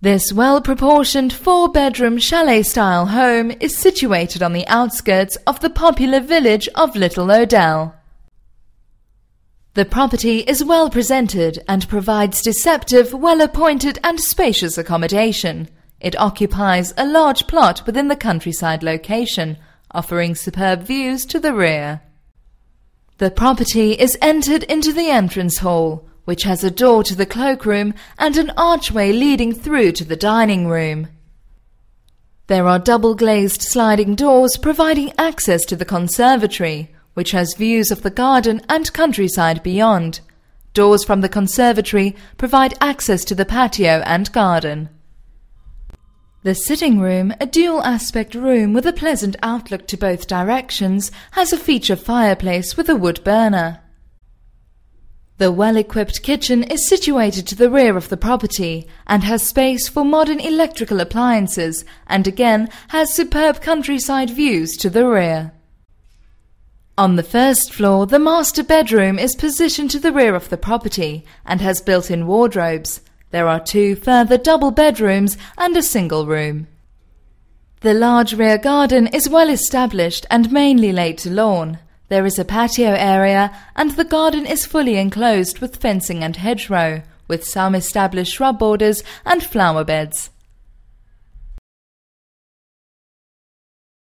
This well-proportioned four-bedroom chalet-style home is situated on the outskirts of the popular village of Little Odell. The property is well presented and provides deceptive, well-appointed and spacious accommodation. It occupies a large plot within the countryside location, offering superb views to the rear. The property is entered into the entrance hall, which has a door to the cloakroom and an archway leading through to the dining room. There are double glazed sliding doors providing access to the conservatory, which has views of the garden and countryside beyond. Doors from the conservatory provide access to the patio and garden. The sitting room, a dual aspect room with a pleasant outlook to both directions, has a feature fireplace with a wood burner. The well-equipped kitchen is situated to the rear of the property and has space for modern electrical appliances and again has superb countryside views to the rear. On the first floor, the master bedroom is positioned to the rear of the property and has built-in wardrobes. There are two further double bedrooms and a single room. The large rear garden is well established and mainly laid to lawn. There is a patio area and the garden is fully enclosed with fencing and hedgerow, with some established shrub borders and flower beds.